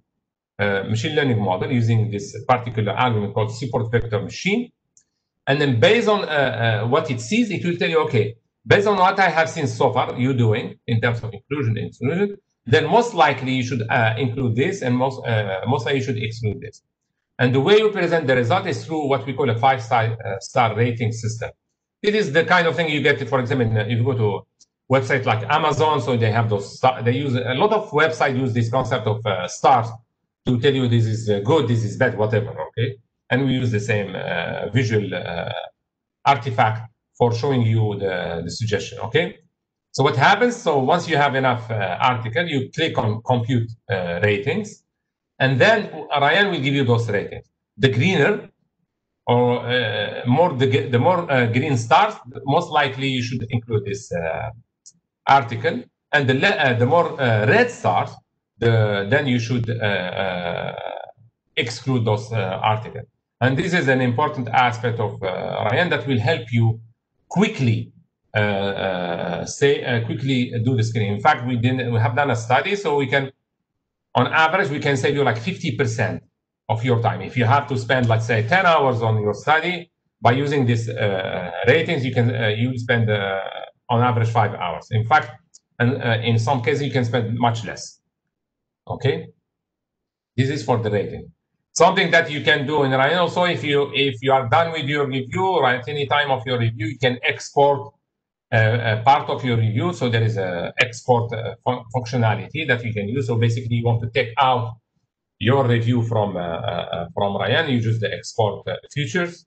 uh, machine learning model using this particular algorithm called support vector machine and then based on uh, uh, what it sees it will tell you okay based on what i have seen so far you doing in terms of inclusion and exclusion then most likely you should uh, include this and most most likely you should exclude this and the way you present the result is through what we call a five-star uh, star rating system. It is the kind of thing you get, for example, if you go to websites like Amazon, so they have those, they use, a lot of websites use this concept of uh, stars to tell you this is uh, good, this is bad, whatever, okay? And we use the same uh, visual uh, artifact for showing you the, the suggestion, okay? So what happens, so once you have enough uh, article, you click on compute ratings, and then Rayyan will give you those ratings. The greener or uh, more the, the more uh, green stars, most likely you should include this uh, article. And the uh, the more uh, red stars, the then you should uh, exclude those articles. And this is an important aspect of Rayyan that will help you quickly say quickly do the screening. In fact, we didn't we have done a study, so we can on average, we can save you like 50% of your time. If you have to spend, let's say, 10 hours on your study, by using these uh, ratings, you can uh, you spend uh, on average five hours. In fact, and uh, in some cases, you can spend much less. Okay, this is for the rating. Something that you can do in Rayyan also, if you if you are done with your review, right, any time of your review, you can export a part of your review. So there is a export uh, fun functionality that you can use. So basically, you want to take out your review from uh, uh, from Rayyan. You use the export features.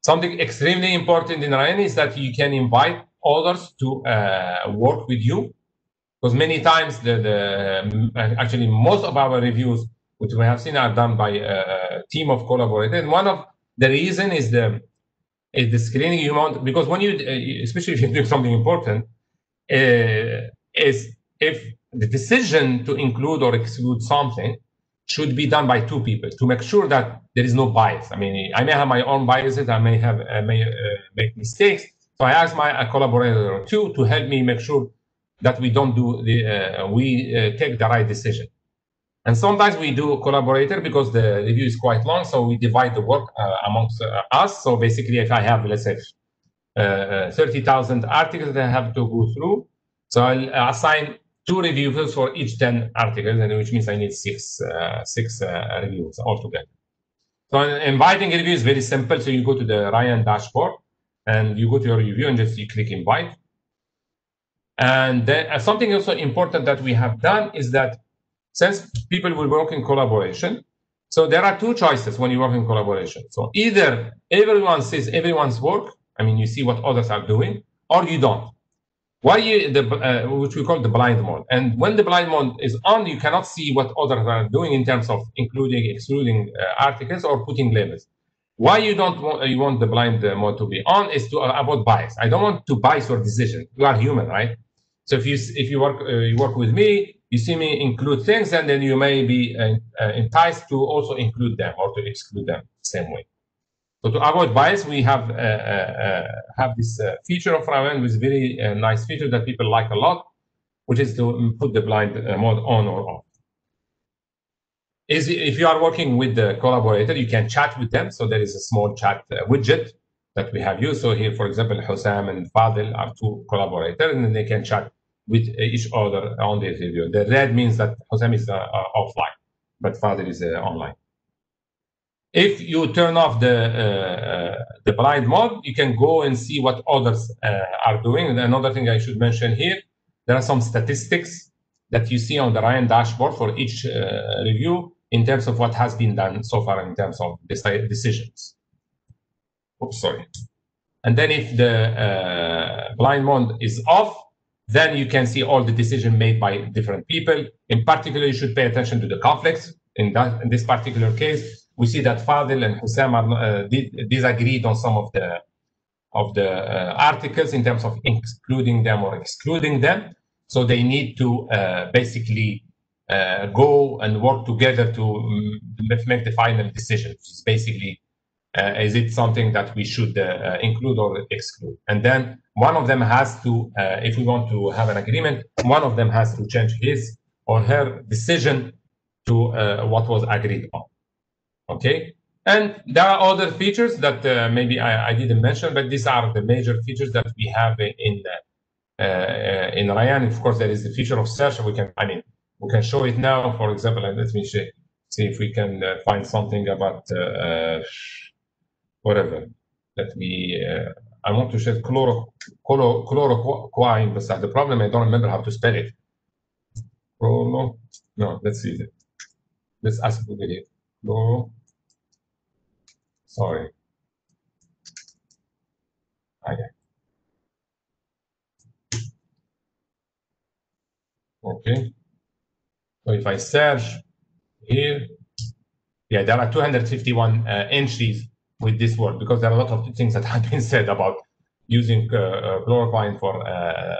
Something extremely important in Rayyan is that you can invite others to work with you because many times the, the actually most of our reviews which we have seen are done by a team of collaborators. And one of the reason is the is the screening you want because when you uh, especially if you're doing something important uh, is if the decision to include or exclude something should be done by two people to make sure that there is no bias. I mean i may have my own biases i may have I may uh, make mistakes. So i ask my collaborator or two to help me make sure that we don't do the uh, we uh, take the right decision and sometimes we do collaborator because the review is quite long, so we divide the work uh, amongst uh, us. So basically, if I have, let's say, uh, uh 30,000 articles that I have to go through, so I'll assign two reviewers for each 10 articles, and which means I need six, uh, six uh, reviews altogether. So inviting a review is very simple. So you go to the Rayyan dashboard, and you go to your review and just you click invite. And then, something also important that we have done is that since people will work in collaboration, so there are two choices when you work in collaboration. So either everyone sees everyone's work, I mean, you see what others are doing, or you don't. Why you, the, uh, which we call the blind mode. And when the blind mode is on, you cannot see what others are doing in terms of including, excluding uh, articles or putting labels. Why you don't want, you want the blind mode to be on is to avoid bias. I don't want to bias your decision. You are human, right? So if you if you work uh, you work with me, you see me include things, and then you may be uh, uh, enticed to also include them or to exclude them same way. So to avoid bias, we have uh, uh, have this feature of Rayyan, with very nice feature that people like a lot, which is to put the blind mode on or off is if you are working with the collaborator, you can chat with them. So there is a small chat widget that we have used. So here, for example, Hussam and Fadil are two collaborators, and they can chat with each other on the video. The red means that Hussam is uh, uh, offline, but Fadil is uh, online. If you turn off the uh, the blind mode, you can go and see what others uh, are doing. And another thing I should mention here, there are some statistics that you see on the Rayyan dashboard for each review in terms of what has been done so far in terms of decisions. Oops, sorry. And then if the uh, blind mode is off, then you can see all the decision made by different people. In particular, you should pay attention to the conflicts. In, that, in this particular case, we see that Fadil and Hussam are, uh, disagreed on some of the of the uh, articles in terms of including them or excluding them. So they need to uh, basically uh, go and work together to mm, make the final decision, which is basically uh, is it something that we should uh, include or exclude? And then one of them has to, uh, if we want to have an agreement, one of them has to change his or her decision to uh, what was agreed on. Okay. And there are other features that uh, maybe I, I, didn't mention, but these are the major features that we have in in Rayyan. Of course, there is the feature of search. We can, I mean, we can show it now. For example, and let me see, if we can uh, find something about uh, uh whatever. Let me. Uh, I want to share chloro, chloro, chloroquine, but the problem I don't remember how to spell it. Chloro. No, let's see. Let's ask Google it. Chloro. Sorry. Ah, yeah. Okay. So if I search here, yeah, there are 251 uh, entries with this word because there are a lot of things that have been said about using uh, uh chloroquine for uh,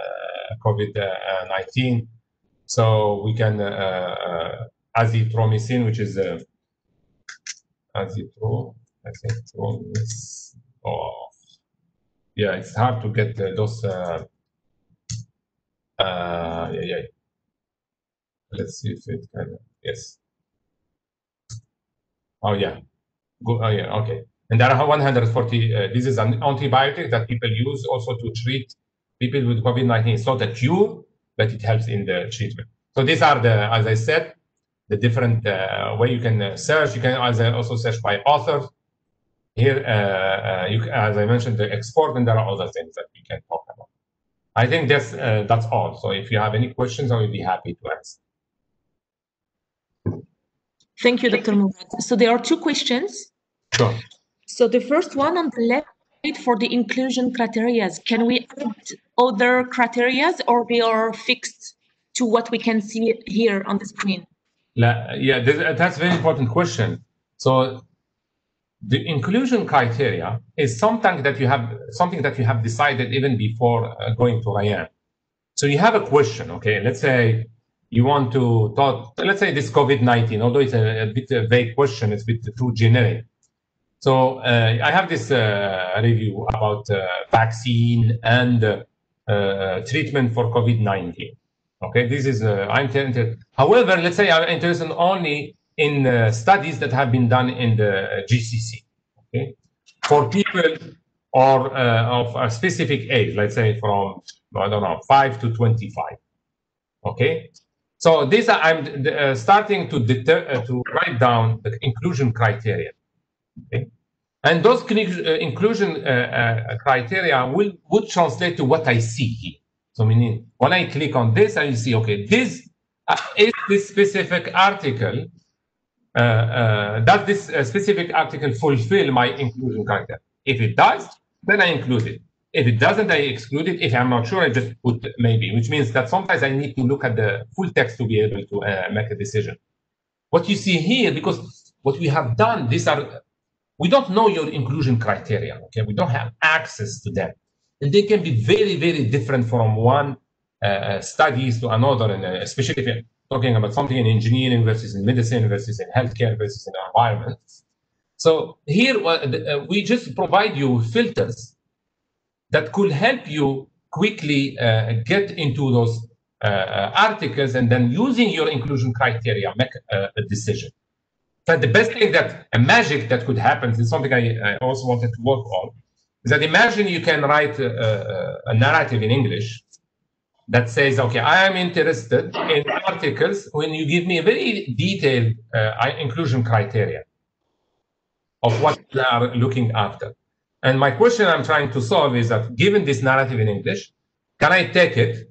COVID-19. So we can uh, uh, azithromycin, which is uh, azithro, I think, oh, yeah, it's hard to get those. Uh, yeah, yeah. Let's see if it can, yes. Oh, yeah. Go, oh, yeah, okay. And there are 140, uh, this is an antibiotic that people use also to treat people with COVID-19. It's not a cure, but it helps in the treatment. So these are the, as I said, the different uh, way you can uh, search. You can also search by author. Here, uh, uh, you, as I mentioned, the export, and there are other things that we can talk about. I think that's uh, that's all. So if you have any questions, I will be happy to answer. Thank you, Dr. Mourad. So there are two questions. Sure. So the first one on the left for the inclusion criteria, can we add other criteria or we are fixed to what we can see here on the screen? Yeah, that's a very important question. So the inclusion criteria is something that you have something that you have decided even before uh, going to Rayyan. So you have a question, okay? Let's say you want to talk, let's say this COVID-19, although it's a, a bit a vague question, it's a bit too generic. So uh, I have this uh, review about uh, vaccine and uh, uh, treatment for COVID-19. Okay, this is uh, I'm interested. However, let's say I'm interested only in studies that have been done in the GCC. Okay, for people or of a specific age, let's say from I don't know five to 25. Okay, so are, I'm uh, starting to deter, uh, to write down the inclusion criteria. Okay? And those uh, inclusion uh, uh, criteria will would translate to what I see here. So meaning when I click on this, I see, okay, this uh, is this specific article, uh, uh, does this specific article fulfill my inclusion criteria? If it does, then I include it. If it doesn't, I exclude it. If I'm not sure, I just put maybe, which means that sometimes I need to look at the full text to be able to make a decision. What you see here, because what we have done, these are, we don't know your inclusion criteria, okay? We don't have access to them. And they can be very, very different from one uh, studies to another, and uh, especially if you're talking about something in engineering versus in medicine versus in healthcare versus in environment. So here, uh, we just provide you filters that could help you quickly uh, get into those uh, articles and then using your inclusion criteria, make a decision. But the best thing that a magic that could happen is something I, I also wanted to work on is that imagine you can write a, a, narrative in English that says, okay, I am interested in articles when you give me a very detailed uh, inclusion criteria of what you are looking after. And my question I'm trying to solve is that given this narrative in English, can I take it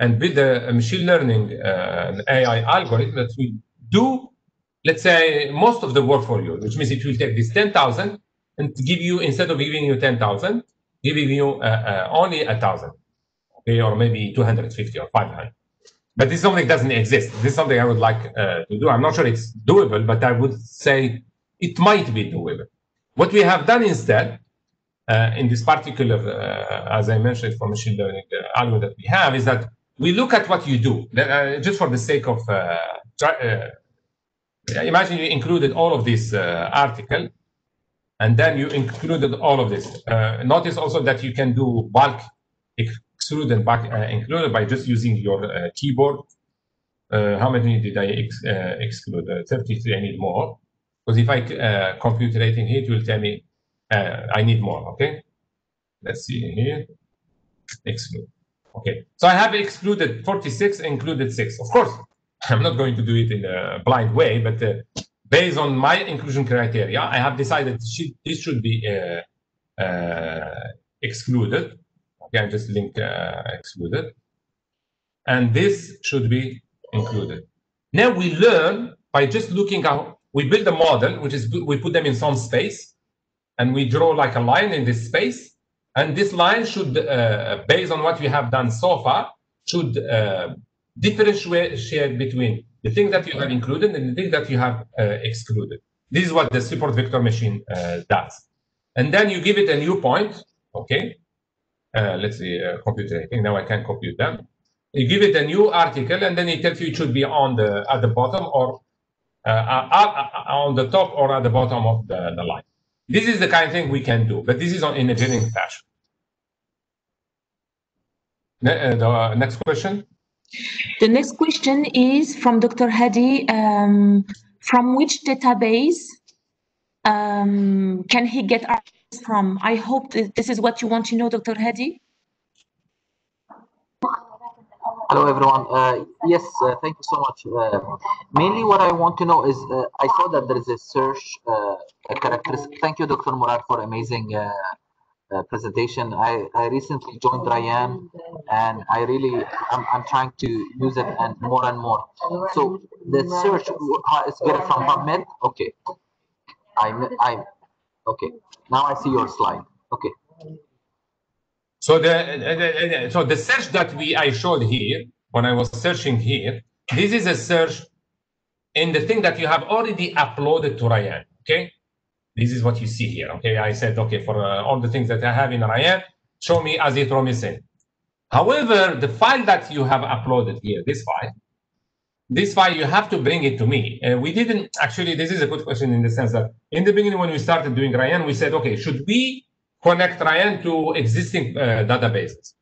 and build a, a machine learning uh, AI algorithm that will do, let's say, most of the work for you, which means it will take this 10,000 and give you, instead of giving you 10,000, giving you uh, uh, only a 1,000, okay, or maybe 250 or 500. But this is something doesn't exist. This is something I would like uh, to do. I'm not sure it's doable, but I would say it might be doable. What we have done instead, uh, in this particular, uh, as I mentioned, for machine learning uh, algorithm that we have, is that we look at what you do, just for the sake of, imagine you included all of this uh, article, and then you included all of this. Uh, notice also that you can do bulk exclude and bulk uh, include by just using your keyboard. how many did I ex exclude? 33, I need more. Because if I uh, compute rating here, it will tell me uh, I need more, okay? Let's see here, exclude. Okay, so I have excluded 46, included six. Of course, I'm not going to do it in a blind way, but uh, based on my inclusion criteria, I have decided this should be uh, uh, excluded. Okay, I just link excluded. And this should be included. Now we learn by just looking at, we build a model, which is, we put them in some space, and we draw like a line in this space, and this line should, uh, based on what we have done so far, should uh, differentiate between the thing that you have included and the thing that you have uh, excluded. This is what the support vector machine uh, does. And then you give it a new point, okay? Uh, let's see, uh, computer, I think now I can compute them. You give it a new article and then it tells you it should be on the at the bottom or on the top or at the bottom of the, the line. This is the kind of thing we can do, but this is on, in a genuine fashion. Ne uh, the uh, next question. The next question is from Dr. Hadi. Um, from which database um, can he get answers from? I hope this is what you want to know, Dr. Hadi. Hello, everyone. Uh, yes, uh, thank you so much. Uh, mainly what I want to know is, uh, I saw that there is a search uh, characteristic. Thank you, Dr. Mourad, for amazing uh, presentation. I, I recently joined Rayyan and I really, I'm, I'm trying to use it and more and more. So the search is get from PubMed. Okay. I'm, I'm, okay. Now I see your slide. Okay. So the, so the search that we I showed here when I was searching here, this is a search in the thing that you have already uploaded to Rayyan. Okay, this is what you see here. Okay, I said okay for uh, all the things that I have in Rayyan, show me azithromycin. However, the file that you have uploaded here, this file, this file you have to bring it to me. Uh, we didn't actually. This is a good question in the sense that in the beginning when we started doing Rayyan, we said okay, should we connect Rayyan to existing uh, databases.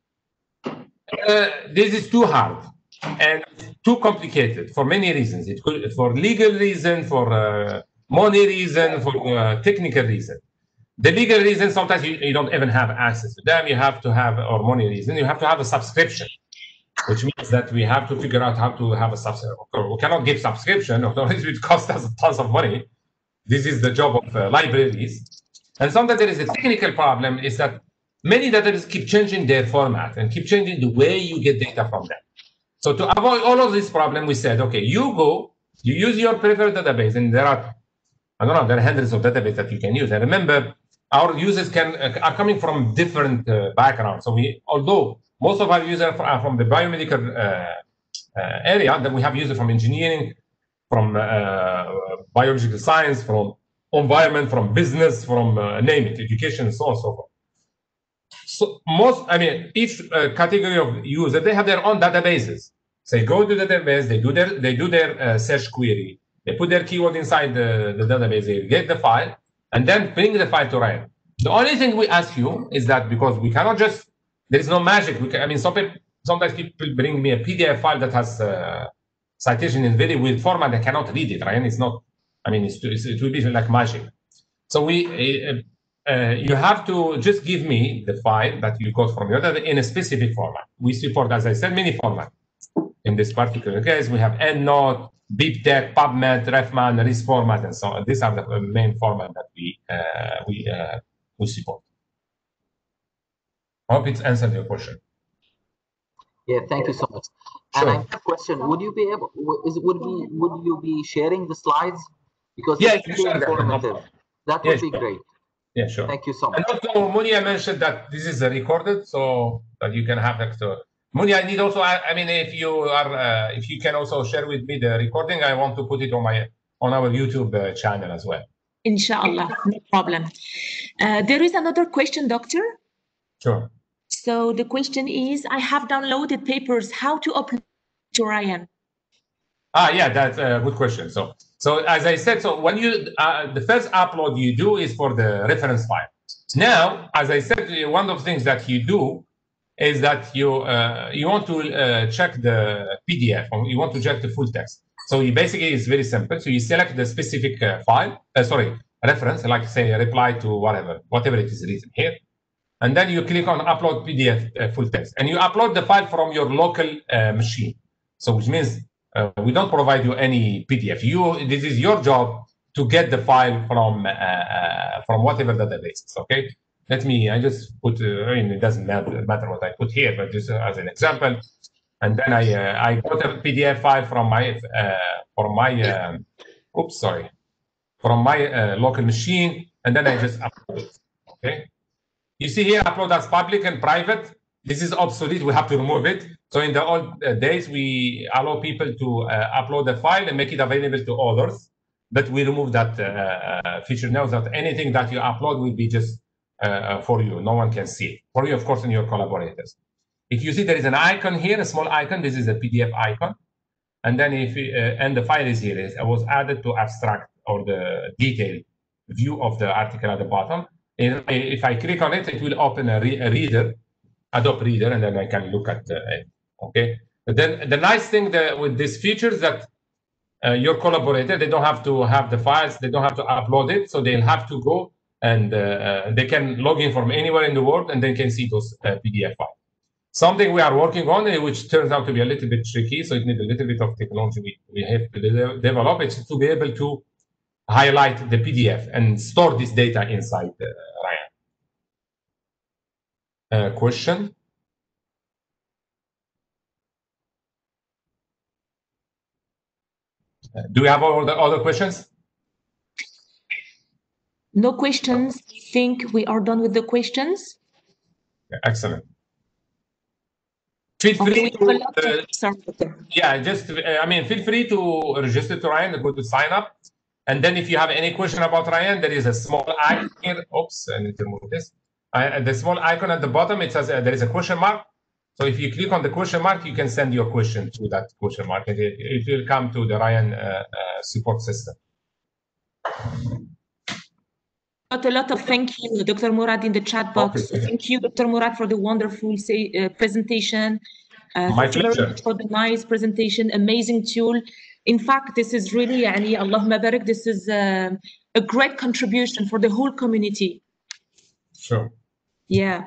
Uh, this is too hard and too complicated for many reasons. It could, for legal reason, for uh, money reason, for uh, technical reason. The legal reason, sometimes you, you, don't even have access to them. You have to have, or money reason, you have to have a subscription, which means that we have to figure out how to have a subscription. We cannot give subscription, otherwise it costs us tons of money. This is the job of uh, libraries. And sometimes there is a technical problem is that many databases keep changing their format and keep changing the way you get data from them. So to avoid all of this problem, we said, okay, you go, you use your preferred database, and there are, I don't know, there are hundreds of databases that you can use. And remember, our users can uh, are coming from different uh, backgrounds. So we, although most of our users are from the biomedical uh, uh area, then we have users from engineering, from uh, biological science, from environment, from business, from uh, name it, education, and so on and so forth. So most, I mean, each category of user, they have their own databases. So they go to the database, they do their they do their search query, they put their keyword inside the, the database, they get the file, and then bring the file to Rayyan. The only thing we ask you is that because we cannot just, there is no magic. We can, I mean, some people, sometimes people bring me a PDF file that has uh, citation in very weird format. I cannot read it, Rayyan. It's not I mean, it's, it's, it will be like magic. So we, uh, uh, you have to just give me the file that you got from your data in a specific format. We support, as I said, many formats. In this particular case, we have EndNote, BibTeX, PubMed, RefMan, RIS format, and so on. These are the main format that we uh, we uh, we support. I hope it's answered your question. Yeah, thank you so much. Sure. And I have a question: Would you be able? Is would be would you be sharing the slides because yeah, it's really informative. That would be great. Yeah, sure. Thank you so much. And also, Munia mentioned that this is recorded, so that you can have it. To... Munia, I need also. I, I, mean, if you are, uh, if you can also share with me the recording, I want to put it on my on our YouTube uh, channel as well. Inshallah, no problem. Uh, there is another question, doctor. Sure. So the question is, I have downloaded papers. How to upload to Rayyan? Ah, yeah, that's a good question. So so as I said, so when you uh, the first upload you do is for the reference file. Now, as I said, one of the things that you do is that you uh, you want to uh, check the PDF or you want to check the full text. So you basically it's very simple. So you select the specific uh, file, uh, sorry, reference, like say reply to whatever, whatever it is written here, and then you click on upload PDF uh, full text, and you upload the file from your local machine. So which means uh, we don't provide you any PDF. You this is your job to get the file from uh, uh, from whatever database. Okay. Let me. I just put. Uh, I mean, it doesn't matter, matter what I put here, but just as an example. And then I uh, I got a PDF file from my from my um, oops sorry from my local machine, and then I just upload it. Okay. You see here, upload as public and private. This is obsolete. We have to remove it. So in the old uh, days, we allow people to uh, upload the file and make it available to others. But we remove that uh, uh feature now that anything that you upload will be just uh, uh, for you. No one can see it. For you, of course, and your collaborators. If you see there is an icon here, a small icon, this is a PDF icon. And then if and the file is here, it was added to abstract or the detailed view of the article at the bottom. If I click on it, it will open a, re a reader Adobe Reader, and then I can look at it. Okay. But then the nice thing that with this feature is that uh, your collaborator they don't have to have the files, they don't have to upload it, so they'll have to go and uh, uh they can log in from anywhere in the world and they can see those uh, PDF files. Something we are working on, which turns out to be a little bit tricky, so it needs a little bit of technology we, we have to de develop. It's to be able to highlight the PDF and store this data inside uh, uh, question uh, do we have all the other questions no questions. I think we are done with the questions. Yeah, excellent. Feel free to, uh, yeah just uh, i mean feel free to register to Rayyan go to sign up. And then if you have any question about Rayyan there is a small icon here. Oops i need to remove this. Uh, the small icon at the bottom, it says uh, there is a question mark. So if you click on the question mark, you can send your question to that question mark. It, it will come to the Rayyan uh, uh support system. Got a lot of thank you, Dr. Mourad, in the chat box. Okay. Thank you, Dr. Mourad, for the wonderful say, uh, presentation. Uh, My pleasure. For the nice presentation, amazing tool. In fact, this is really, Yani, Allahumma barak, this is a great contribution for the whole community. Sure. Yeah.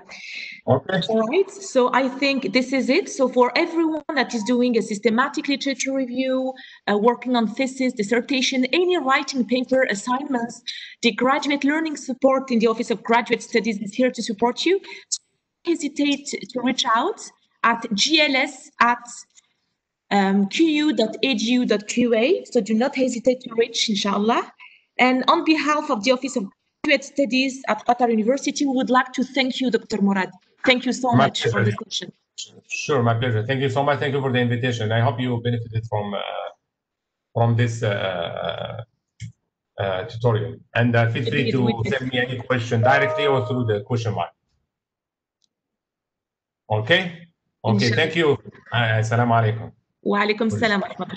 Okay. All right. So I think this is it. So for everyone that is doing a systematic literature review, uh, working on thesis, dissertation, any writing paper assignments, the graduate learning support in the Office of Graduate Studies is here to support you. hesitate to reach out at gls at um, qu.edu.qa. So do not hesitate to reach, inshallah. And on behalf of the Office of graduate studies at Qatar University. We would like to thank you, Dr. Mourad. Thank you so my much pleasure. for the session. Sure, my pleasure. Thank you so much. Thank you for the invitation. I hope you benefited from uh, from this uh, uh, uh tutorial. And uh, feel free to send me any question directly or through the question mark. Okay. Okay. Thank you. Uh, Assalamu alaikum. وعليكم السلام ورحمة